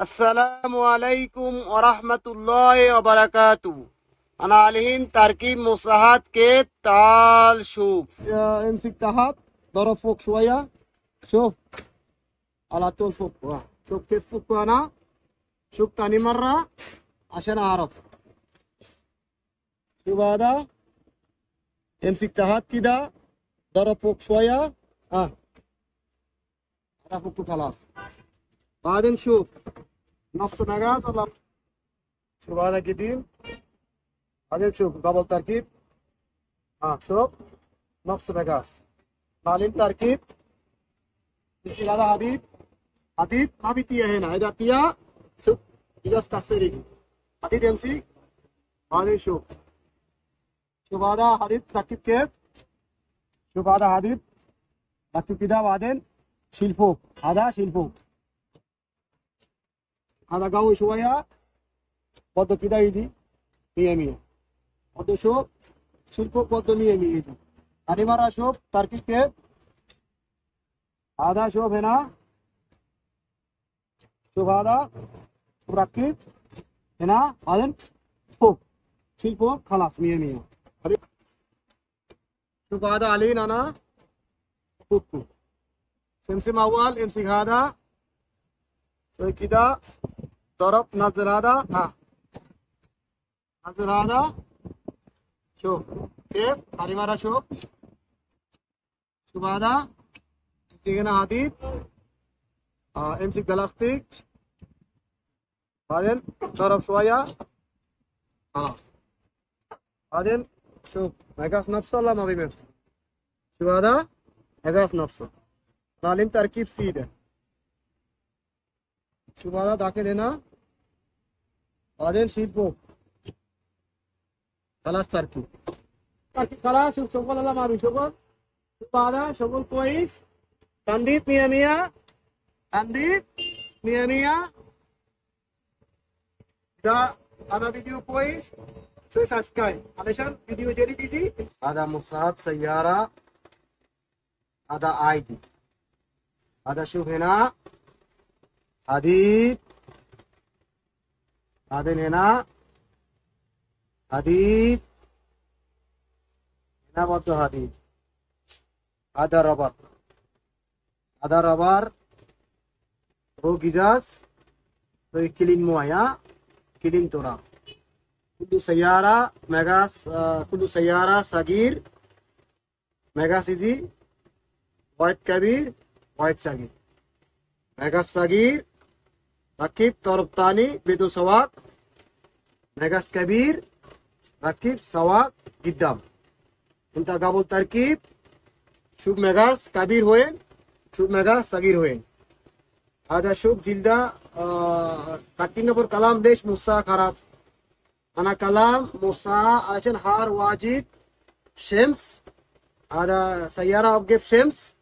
السلام عليكم ورحمة الله وبركاته. أنا عليهن تركيب مصطلحات كيف تعال شوف امسك تحت ضرب فوق شوية. شوف. على طول فوق. شوف كيف فوق أنا. شوف تاني مرة عشان أعرف. شوف هذا. امسك تحت كده. ضرب فوق شوية. آه. هذا فوق خلاص. بعدين شوف. نفس مقاس الله شوف هذا قديم بعدين شوف قبل تركيب ها شوف نفس مقاس بعدين تركيب يصير هذا حديد حديد ما بيتيا هنا إذا تيا شوف إذا استسرق حديد يمسك بعدين شوف شوف هذا حديد تركيب كيف شوف هذا حديد تركيب كده بعدين شيل فوق هذا شيل فوق هذا قوي شوية برضه كده يجي مية مية برضه شوف شيل فوق برضه مية مية يجي هذه مرة شوف تركيب كيف هذا شوف هنا شوف هذا شوف ركب هنا بعدين فوق شيل فوق خلاص مية مية هذه شوف هذا علينا أنا فوق فوق سمسم أول امسك هذا سوي كده ضرب نزل هذا ہاں۔ ها نزل هذا شوف كيف هذه مرة شوف شوف هذا امسك هنا حديد آه امسك بلاستيك بعدين ضرب شوية خلاص بعدين شوف مقاس نفسه ولا ما بيمس شوف هذا مقاس نفسه بعدين تركيب سيده شوف هذا داخل هنا بعدين شيل فوق خلاص تركيب تركيب خلاص شوف شغل ولا ما بيشغل شوف هذا شغل كويس تنظيف مية مية تنظيف مية مية ده أنا فيديو كويس شو سبسكرايب علشان فيديو جديد يجي هذا مصعد سيارة هذا ايدي هذا شوف هنا بعدين هنا حديد هنا برضه حديد هذا ربر هذا ربر هو قزاز تو كلين موية كلين تراب كل سيارة مغاس كل سيارة صغير مغاس يجي كبير صغير صغير ركب طرب ثاني بدون سواق مغاس كبير ركب سواق قدام انت قبل تركيب شوف مغاس كبير وين شوف مغاس صغير وين هذا شوف جلدة آه كاتين پر كلام ليش موسى خراب۔ أنا كلام موسى عشان هار واجد شمس هذا سيارة أوقف شمس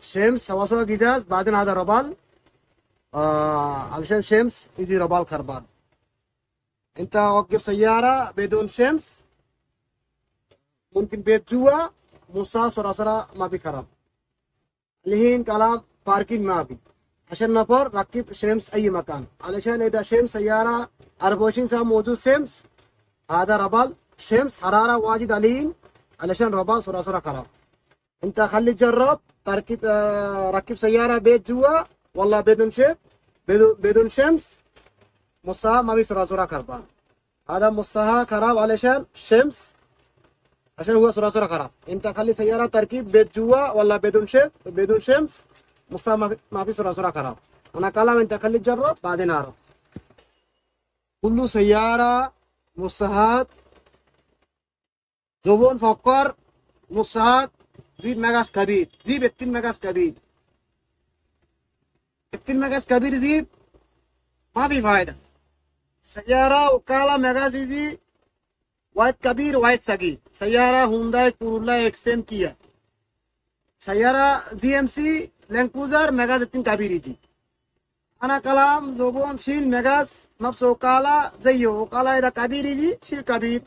شمس سوا سوا قزاز بعدين هذا ربال۔ آه علشان شمس يجي ربال كربان انت وقف سيارة بدون شمس ممكن بيت جوا موسى سرا سرا ما في خراب الحين كلام باركينج ما في. عشان نفر ركب شمس أي مكان. علشان إذا شمس سيارة 24 ساعة موجود شمس هذا ربال شمس حرارة واجد الحين علشان ربال سرا سرا خراب انت خلي تجرب تركب آه ركب سيارة بيت جوا والله بدون شيء بدون شمس مصاها ما بيصير سرا خربان هذا مصاها خراب علشان شمس عشان هو سرا سرا خراب إنت خلي سيارة تركيب بيت جوا والله بدون شيء بدون شمس مصاها ما ما في سرا خراب أنا كلام إنت خلي تجرب بعدين أعرف. كل سيارة مصاهات زبون فكر مصاهات زيب مقاس كبير. زيب 60 مقاس كبير. 60 مقاس كبير زيب ما في فايدة سيارة وكالة مقاس يزي جی۔ وايد كبير وايد صغير سيارة هونداي كورولا اكسن كيا سيارة زي جی ام سي لانكوزر مقاس 60 كبير يجي جی۔ أنا كلام زبون شيل مقاس نفس وكالة زيه وكالة إذا كبير يجي شيل كبير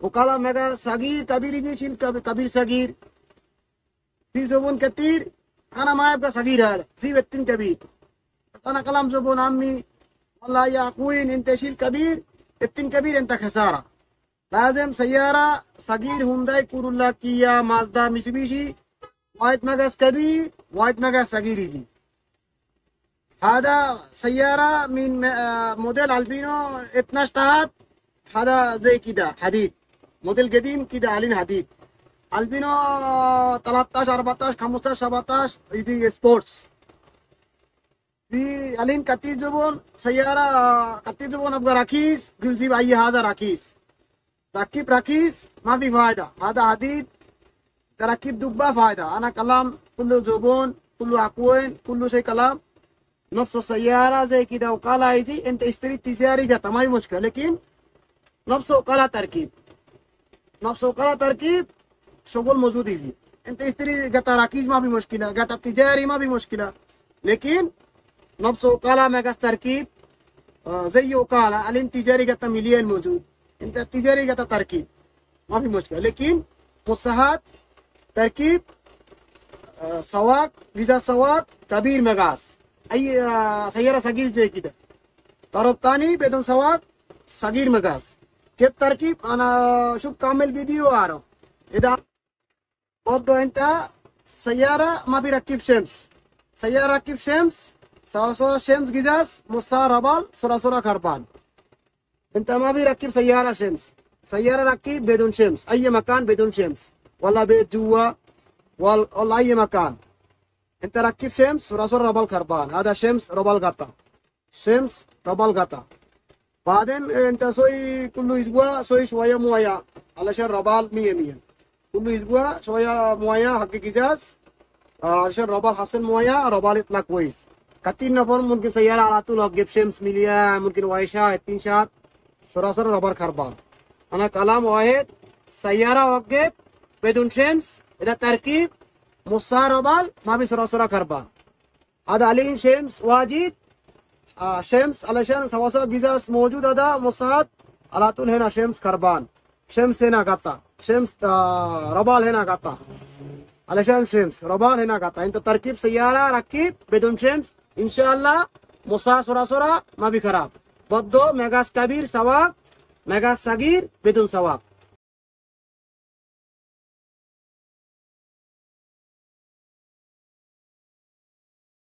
وكالة مقاس صغير كبير يجي شيل كبير صغير في زبون كتير انا ما يبقى صغير هذا في بتين كبير أنا كلام زبون عمي. والله يا أخوي أنت شيل كبير التين كبير أنت خسارة. لازم سيارة صغير هونداي كورولا كيا مازدا ميسوبيشي. وايت ماجاس كبير وايت ماجاس صغير يجي. هذا سيارة من آه، موديل ألبينو 12 تحت هذا زي كده حديد. موديل قديم كده عليه حديد. ألبينو 13 14 15 17 دي سبورتس جی، في علين كتير زبون سيارة آه، كتير زبون أبغى ركيز قلزي بأي هذا ركيز ركيب ركيز ما في فايدة هذا حديد تركيب دبا فايدة أنا كلام كله زبون كله أكوين كله شيء كلام نفس السيارة زي كده وقالها يجي انت اشتري تجاري جاتا ما هي مشكلة لكن نفس وقالها تركيب نفس وقالها تركيب شغل موجود يجي جی۔ انت اشتري جاتا راكيز ما في مشكلة جاتا تجاري ما في مشكلة لكن نفس وقالها ميجاس تركيب آه زي وقالها الين تجاري جاتا مليون موجود انت تجاري جاتا تركيب ما في مشكلة لكن مصحات تركيب سواق غذاء سواق كبير مقاس اي آه، سيارة صغير زي كده طرف تاني بدون سواق صغير مقاس كيف تركيب انا شوف كامل فيديو اعرف اذا برضو انت سيارة ما بيركب شمس۔ سيارة ركب شمس سوا شمس قزاز مصار ربال سرا كربان انت ما بيركب سيارة شمس. سيارة ركب بدون شمس. اي مكان بدون شمس. ولا بيت جوا ولا اي مكان انت ركب شمس رسول ربال كربان هذا شمس ربال غطا شمس ربال غطا بعدين انت سوي كل أسبوع سوي شوية مويه علشان ربال مية مية كل أسبوع شوية مويه حق جزاز آه، علشان ربال حصل مويه ربال يطلع كويس كتير نفر ممكن سيارة على طول وقف شمس مليا ممكن وايشة اتنين شات سراسر ربال كربان انا كلام واحد سيارة وقف بدون شمس اذا تركيب مصار ربال ما بيصير صورة كربان هذا عليه شمس واجد آه شمس علشان سوا سوا جزاز موجود هذا مصاد على طول هنا شمس كربان شمس هنا قطع شمس آه ربال هنا قطع علشان شمس ربال هنا قطع انت تركيب سيارة ركب بدون شمس ان شاء سورا مصا صورة صورة ما بخراب بدو ميغاس كبير سواق ميغاس صغير بدون سواق